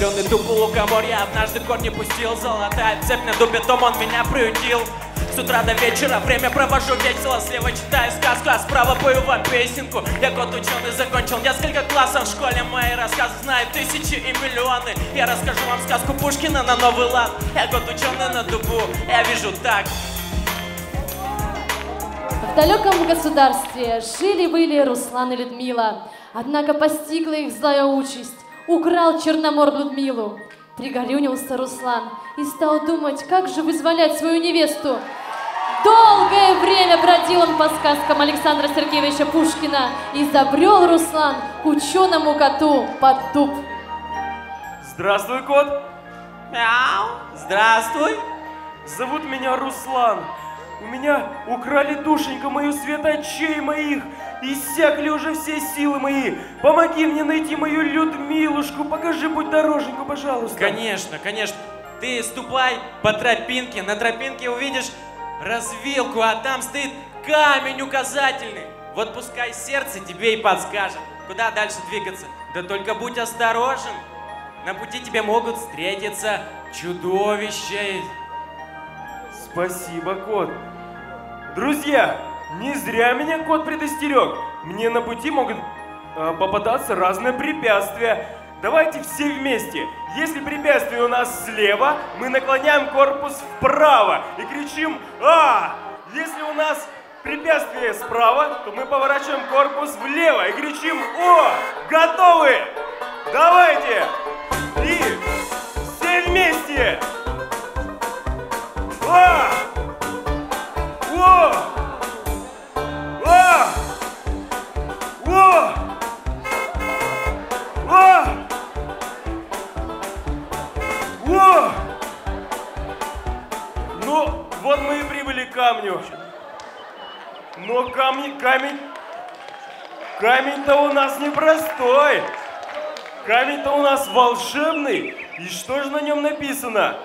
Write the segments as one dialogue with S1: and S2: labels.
S1: Зеленый дуб у лукоморья Однажды корни пустил Золотая цепь на дубе Том он меня приютил. С утра до вечера время провожу весело Слева читаю сказку, а справа пою вам песенку. Я год ученый, закончил несколько классов в школе Мои рассказы знают тысячи и миллионы. Я расскажу вам сказку Пушкина на новый лад. Я год ученый на дубу, я вижу так.
S2: В далеком государстве жили-были Руслан и Людмила. Однако постигла их злая участь. Украл Черномор Людмилу. Пригорюнился Руслан и стал думать, как же вызволять свою невесту. Долгое время бродил он по сказкам Александра Сергеевича Пушкина и забрел Руслан к ученому коту под дуб.
S3: Здравствуй, кот.
S1: Мяу, здравствуй
S3: Зовут меня Руслан. У меня украли душенька мою свет очей моих. Иссякли уже все силы мои. Помоги мне найти мою Людмилушку. Покажи путь дороженьку, пожалуйста.
S1: Конечно, конечно Ты ступай по тропинке На тропинке увидишь развилку А там стоит камень указательный Вот пускай сердце тебе и подскажет Куда дальше двигаться Да только будь осторожен На пути тебе могут встретиться чудовища
S3: Спасибо, кот. Друзья, не зря меня кот предостерег. Мне на пути могут э, попадаться разные препятствия. Давайте все вместе. Если препятствие у нас слева, мы наклоняем корпус вправо и кричим «А!». Если у нас препятствие справа, то мы поворачиваем корпус влево и кричим «О!». Готовы? Давайте! И все вместе! А! О! Ну, вот мы и прибыли к камню. Но камень, камень, камень-то у нас непростой. Камень-то у нас волшебный. И что же на нем написано?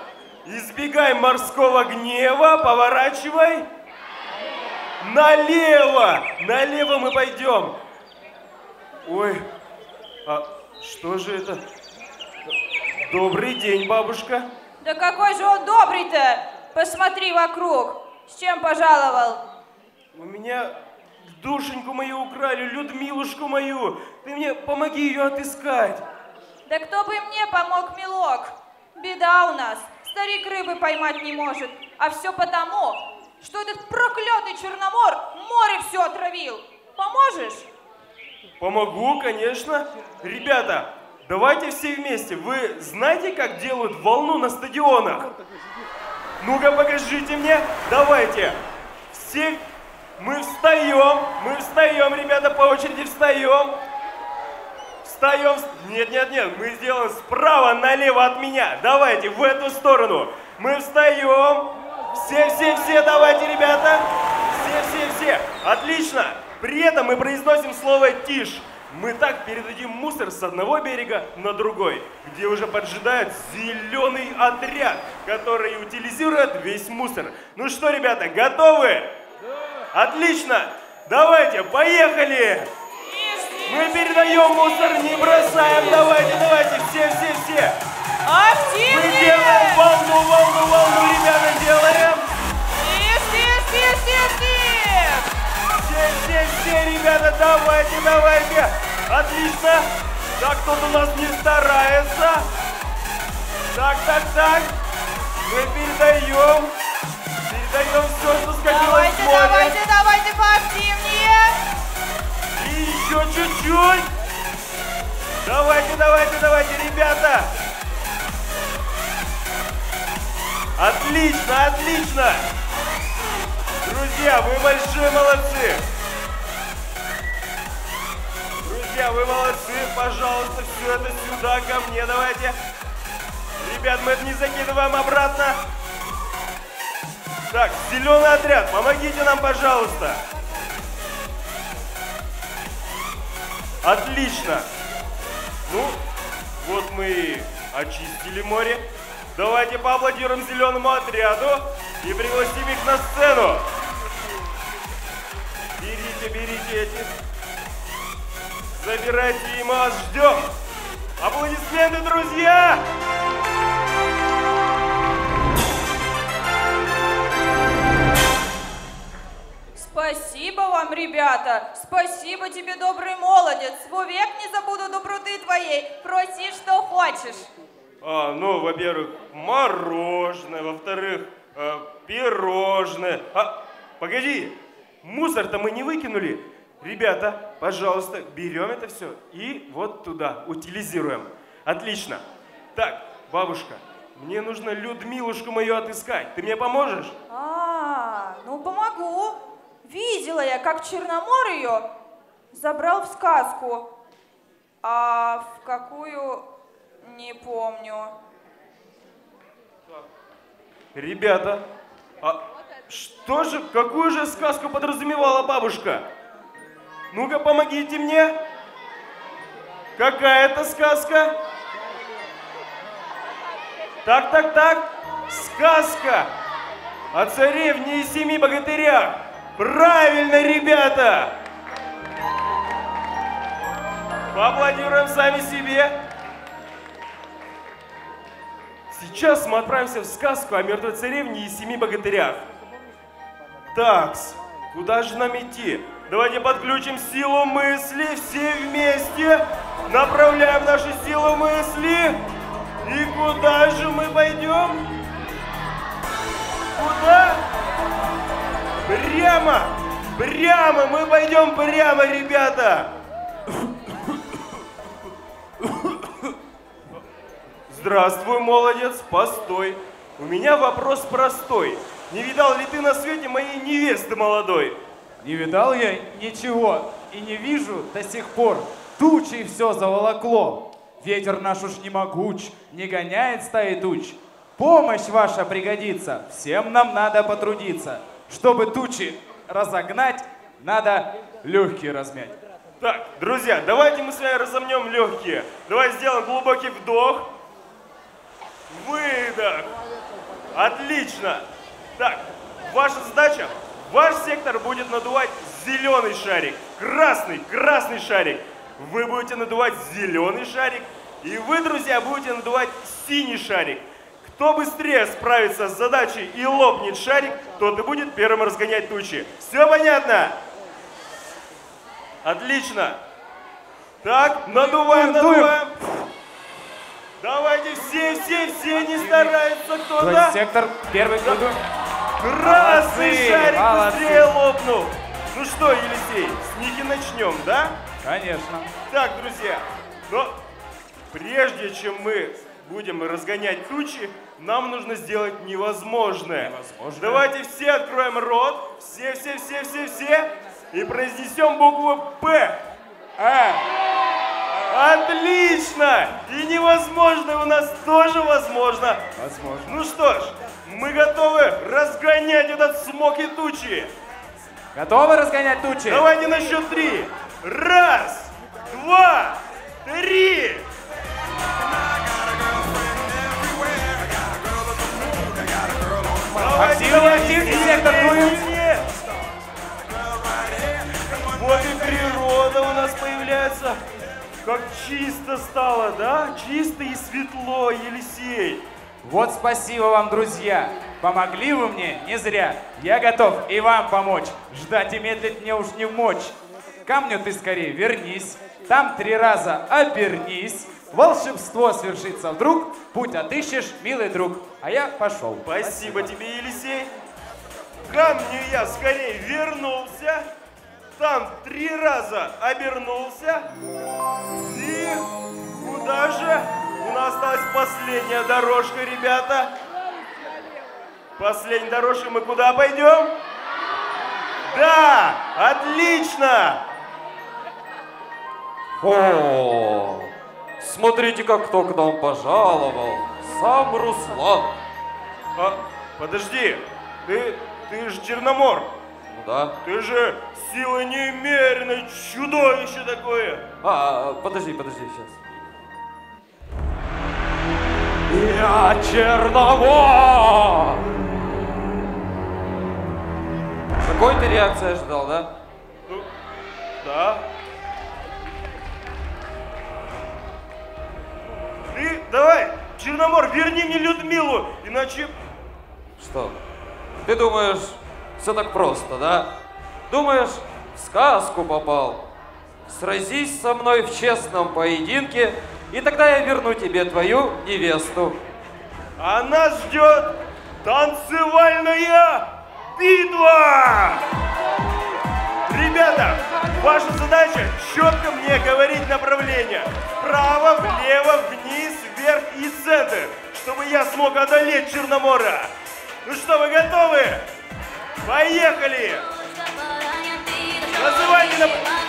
S3: Избегай морского гнева, поворачивай налево. Налево мы пойдем. Ой, а что же это? Добрый день, бабушка.
S4: Да какой же он добрый-то! Посмотри вокруг. С чем пожаловал?
S3: У меня душеньку мою украли, Людмилушку мою. Ты мне помоги ее отыскать.
S4: Да кто бы мне помог, милок? Беда у нас. Старик рыбы поймать не может. А все потому, что этот проклятый Черномор море все отравил. Поможешь?
S3: Помогу, конечно. Ребята, давайте все вместе. Вы знаете, как делают волну на стадионах? Ну-ка, покажите мне. Давайте. Все мы встаем. Мы встаем, ребята, по очереди встаем. Встаем. Нет, нет, нет. Мы сделаем справа налево от меня. Давайте, в эту сторону. Мы встаем. Все, все, все, давайте, ребята. Все, все, все. Отлично. При этом мы произносим слово «тишь». Мы так передадим мусор с одного берега на другой, где уже поджидает зеленый отряд, который утилизирует весь мусор. Ну что, ребята, готовы? Отлично! Давайте, поехали! Мы передаем мусор, не бросаем. Давайте, давайте, все, все, все. Мы делаем
S4: Активнее!
S3: волну, волну, волну, ребята, делаем.
S4: Тише, тише, тише, тише, тише!
S3: Все, все, все, ребята, давайте, давайте. Отлично. Так, кто-то у нас не старается. Так, так, так. Мы передаем. Передаем все, что скопилось
S4: Давайте,
S3: в море.
S4: давайте, давайте поактивнее!
S3: И еще чуть-чуть. Давайте, давайте, давайте, ребята. Отлично, отлично. Друзья, вы большие молодцы. Друзья, вы молодцы. Пожалуйста, все это сюда, ко мне давайте. Ребят, мы это не закидываем обратно. Так, зеленый отряд, помогите нам, пожалуйста. Отлично. Ну, вот мы очистили море. Давайте поаплодируем зеленому отряду и пригласим их на сцену. Берите, берите эти. Забирайте и мы вас ждем. Аплодисменты, друзья!
S4: Спасибо вам, ребята. Спасибо тебе, добрый молодец. Вовек не забуду доброты твоей. Проси, что хочешь.
S3: А, ну, во-первых, мороженое, во-вторых, э, пирожное. А, погоди, мусор-то мы не выкинули. Ребята, пожалуйста, берем это все и вот туда утилизируем. Отлично. Так, бабушка, мне нужно Людмилушку мою отыскать. Ты мне поможешь?
S4: А, ну помогу. Видела я, как Черномор ее забрал в сказку. А в какую, не помню.
S3: Ребята, а что же, какую же сказку подразумевала бабушка? Ну-ка, помогите мне. Какая это сказка? Так, так, так. Сказка о царевне и семи богатырях. Правильно, ребята! Поаплодируем сами себе. Сейчас мы отправимся в сказку о мертвой царевне и семи богатырях. Такс, куда же нам идти? Давайте подключим силу мысли все вместе. Направляем нашу силу мысли. И куда же мы пойдем? Куда? Прямо! Прямо! Мы пойдем прямо, ребята! Здравствуй, молодец, постой. У меня вопрос простой. Не видал ли ты на свете моей невесты молодой?
S5: Не видал я ничего и не вижу до сих пор. Тучей все заволокло. Ветер наш уж не могуч, не гоняет стаи туч. Помощь ваша пригодится, всем нам надо потрудиться. Чтобы тучи разогнать, надо легкие размять.
S3: Так, друзья, давайте мы с вами разомнем легкие. Давай сделаем глубокий вдох. Выдох. Отлично. Так, ваша задача, ваш сектор будет надувать зеленый шарик, красный, красный шарик. Вы будете надувать зеленый шарик, и вы, друзья, будете надувать синий шарик. Кто быстрее справится с задачей и лопнет шарик, тот и будет первым разгонять тучи. Все понятно? Отлично. Так, надуваем, надуваем. Давайте все, все, все не стараются кто-то.
S5: сектор первый кладу.
S3: Красный
S5: Молодцы,
S3: шарик
S5: молодцы.
S3: быстрее лопнул. Ну что, Елисей, с них и начнем, да?
S5: Конечно.
S3: Так, друзья, но прежде чем мы будем разгонять тучи, нам нужно сделать невозможное.
S5: Невозможное?
S3: Давайте все откроем рот, все, все, все, все, все, и произнесем букву П.
S5: А,
S3: Отлично! И невозможное у нас тоже возможно.
S5: возможно.
S3: Ну что ж, мы готовы разгонять этот смог и тучи.
S5: Готовы разгонять тучи?
S3: Давайте на счет три. Раз, два, три. Давайте,
S5: Активнее, сектор, дуем.
S3: сильнее. Вот и природа у нас появляется. Как чисто стало, да? Чисто и светло, Елисей.
S5: Вот спасибо вам, друзья. Помогли вы мне не зря. Я готов и вам помочь. Ждать и медлить мне уж не мочь. Камню ты скорее вернись. Там три раза обернись. Волшебство свершится вдруг. Путь отыщешь, милый друг. А я пошел.
S3: Спасибо тебе, Елисей. Камню я скорее вернулся. Там три раза обернулся. И куда же? У нас осталась последняя дорожка, ребята. Последняя дорожка, мы куда пойдем? Да, отлично!
S6: О, смотрите, как кто к нам пожаловал. Сам Руслан.
S3: А, подожди, ты, ты же Черномор.
S6: Ну да.
S3: Ты же силы немеренной, чудовище такое.
S6: А, подожди, подожди, сейчас.
S5: Я Черномор!
S6: Какой ты реакции ожидал, да?
S3: Ну, да. Ты давай, Черномор, верни мне Людмилу, иначе...
S6: Что? Ты думаешь, все так просто, да? Думаешь, в сказку попал? Сразись со мной в честном поединке, и тогда я верну тебе твою невесту.
S3: А нас ждет танцевальная битва! Ребята, ваша задача четко мне говорить направление. Вправо, влево, вниз, вверх и центр, чтобы я смог одолеть Черномора. Ну что, вы готовы? Поехали! Называйте на...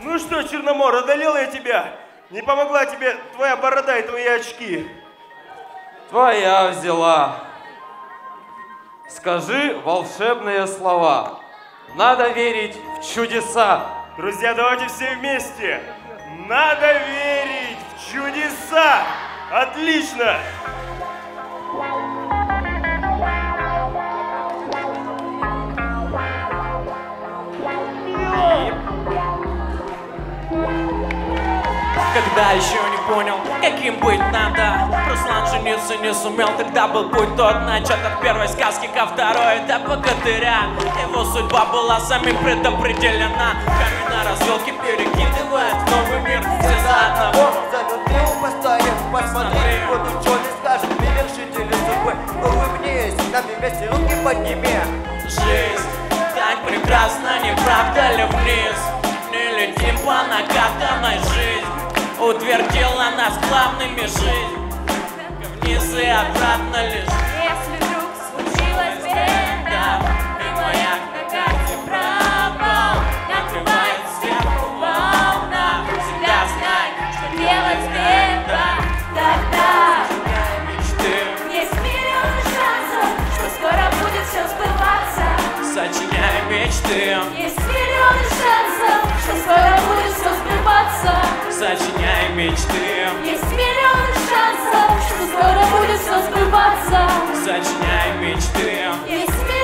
S3: Ну что, Черномор, одолел я тебя? Не помогла тебе твоя борода и твои очки.
S6: Твоя взяла. Скажи волшебные слова. Надо верить в чудеса.
S3: Друзья, давайте все вместе. Надо верить в чудеса. Отлично.
S1: Когда еще не понял, каким быть надо. Руслан жениться не сумел, когда был путь тот Начат от первой сказки ко второй до богатыря Его судьба была самим предопределена. Камень на развилке перекидывает в новый мир. Все за одного.
S7: Залюбил постоять, посмотри, вот ученый
S1: нас главными жизнь Вниз и обратно лишь
S4: Если вдруг случилась беда,
S1: И маяк на карте пропал Накрывает сверху волна Всегда знай, что делать
S4: тогда.
S1: Мечты
S4: есть миллионы шансов, что скоро будет все сбываться.
S1: Сочиняй мечты.
S4: Есть миллионы шансов, что скоро будет все сбываться.
S1: Сочиняй мечты
S4: улыбаться Сочиняй мечты. Если